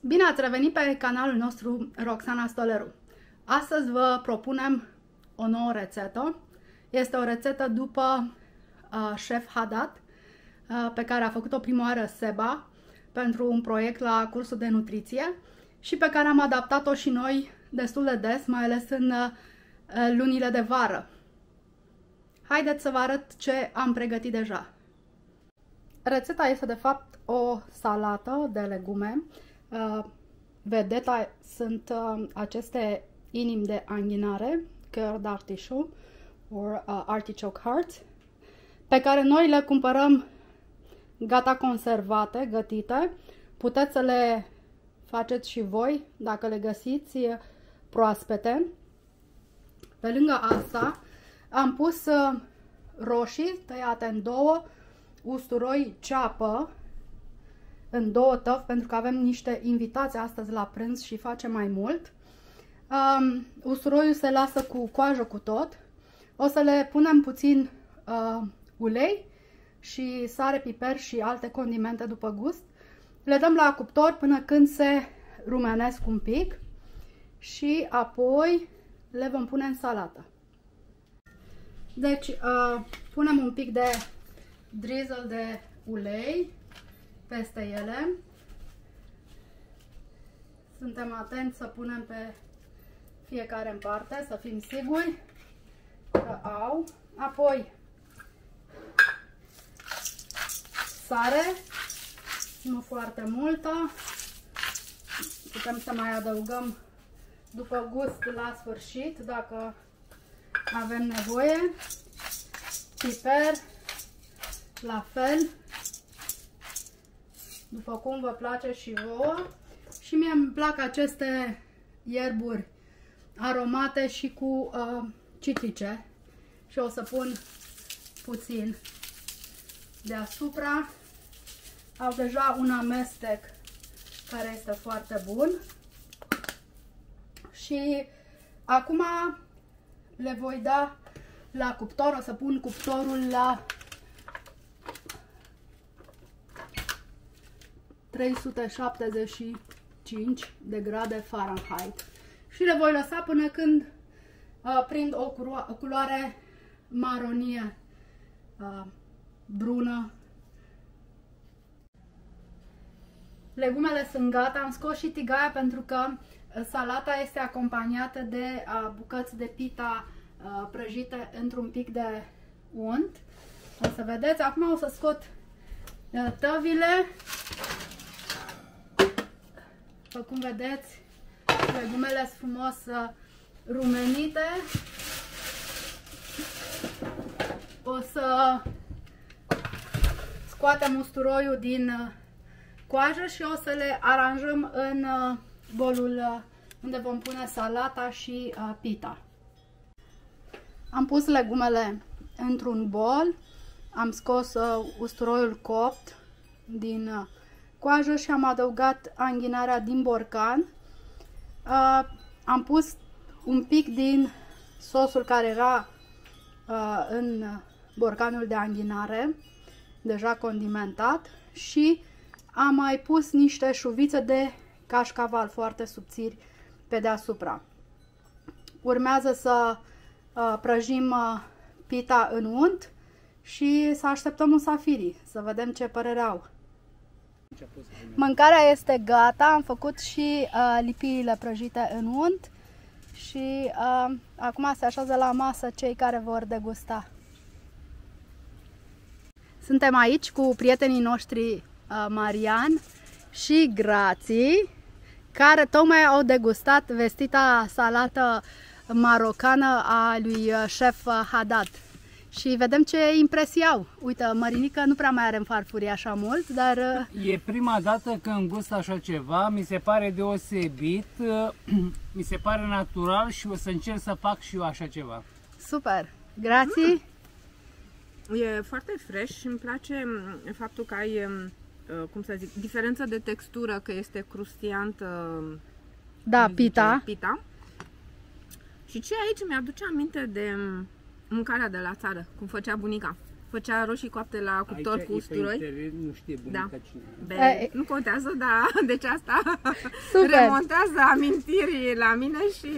Bine ați revenit pe canalul nostru Roxana Stoleru. Astăzi vă propunem o nouă rețetă. Este o rețetă după uh, Chef Haddad, uh, pe care a făcut-o prima oară Seba pentru un proiect la cursul de nutriție și pe care am adaptat-o și noi destul de des, mai ales în uh, lunile de vară. Haideți să vă arăt ce am pregătit deja. Rețeta este de fapt o salată de legume. Uh, vedeta sunt uh, aceste inimi de anghinare, cœur d'artichaut or uh, artichoke heart, pe care noi le cumpărăm gata conservate, gătite. Puteți să le faceți și voi dacă le găsiți proaspete. Pe lângă asta am pus roșii tăiate în două, usturoi ceapă în două tăvi pentru că avem niște invitații astăzi la prânz și facem mai mult. Um, usturoiul se lasă cu coajă cu tot. O să le punem puțin uh, ulei și sare, piper și alte condimente după gust. Le dăm la cuptor până când se rumenesc un pic și apoi le vom pune în salată. Deci uh, punem un pic de drizzle de ulei peste ele. Suntem atenți să punem pe fiecare în parte, să fim siguri că au. Apoi sare, nu foarte multă. Putem să mai adăugăm după gust la sfârșit, dacă avem nevoie. Piper, la fel, după cum vă place și vouă. Și mie îmi plac aceste ierburi aromate și cu uh, citrice. Și o să pun puțin deasupra. Au deja un amestec care este foarte bun. Și acum le voi da la cuptor. O să pun cuptorul la 375 de grade Fahrenheit. Și le voi lăsa până când uh, prind o, o culoare maronie uh, brună. Legumele sunt gata, am scos și tigaia pentru că uh, salata este acompaniată de uh, bucăți de pita uh, prăjite într-un pic de unt. O să vedeți, acum o să scot uh, tăvile după cum vedeți, legumele sunt frumos uh, rumenite. O să scoatem usturoiul din uh, coajă și o să le aranjăm în uh, bolul unde vom pune salata și pita. Am pus legumele într-un bol, am scos usturoiul copt din coajă și am adăugat anghinarea din borcan. Uh, am pus un pic din sosul care era uh, în borcanul de anghinare, deja condimentat și am mai pus niște șuvițe de cașcaval foarte subțiri pe deasupra. Urmează să uh, prăjim uh, pita în unt și să așteptăm musafirii, să vedem ce părere au. Mâncarea este gata, am făcut și uh, lipiile prăjite în unt și uh, acum se așează la masă cei care vor degusta. Suntem aici cu prietenii noștri uh, Marian și Grații, care tocmai au degustat vestita salată marocană a lui uh, șef Haddad și vedem ce impresii au. Uite, Mărinică nu prea mai are în farfurie așa mult, dar... Uh, e prima dată când gust așa ceva, mi se pare deosebit, uh, mi se pare natural și o să încerc să fac și eu așa ceva. Super! Grații! Mm. E foarte fresh și îmi place mm, faptul că ai, mm, uh, cum să zic, diferența de textură, că este crustiantă. Da, pita. pita. Și ce aici mi-aduce aminte de mâncarea de la țară, cum făcea bunica. Făcea roșii coapte la cuptor Aici, cu e pe usturoi. internet, nu știe bunica Da. cine e. Be, E- nu contează, dar deci asta Super. remontează amintiri la mine și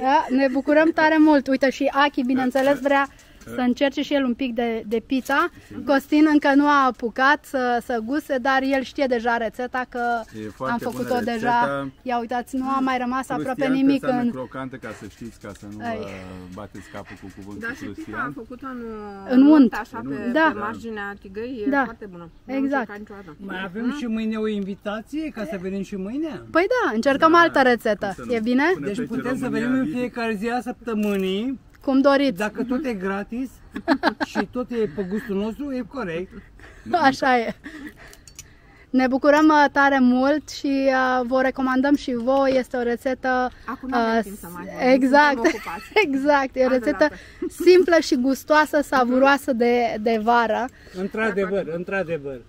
Da, ne bucurăm tare mult. Uite, și Aki, bineînțeles, vrea să încerce și el un pic de, de pizza. Costin încă nu a apucat să, să guste, dar el știe deja rețeta că E foarte am bună făcut-o rețeta. deja. Ia uitați, nu a mai rămas aproape Crustiantă nimic înseamnă în... crocantă, ca să știți, ca să nu Ai. vă bateți capul cu cuvântul Da, și Pipa a crustian. făcut-o în, În unt. așa În pe, unt, Da. pe marginea tigăi, e Da. foarte bună. Nu Exact. am încercat niciodată. Mai avem și mâine o invitație ca să venim și mâine? Păi da, încercăm Da, altă cum rețetă. să nu? E bine? Până Deci trece putem să România venim în video. fiecare zi a săptămânii, Cum doriți. dacă tot e gratis și tot e pe gustul nostru, e corect. Așa e. Ne bucurăm uh, tare mult și uh, vă recomandăm și voi. Este o rețetă Acum nu avem uh, timp să mai vorbim, exact, suntem ocupați. exact. E o Altă rețetă dată. simplă și gustoasă, savuroasă de, de vară. Într-adevăr, într-adevăr.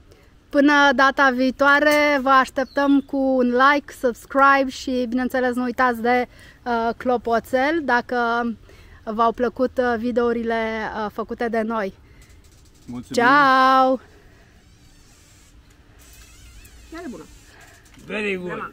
Până data viitoare vă așteptăm cu un like, subscribe și bineînțeles nu uitați de uh, clopoțel dacă v-au plăcut uh, videourile uh, făcute de noi. Mulțumim! Ciao! Chiar e bună. Very good. Crema.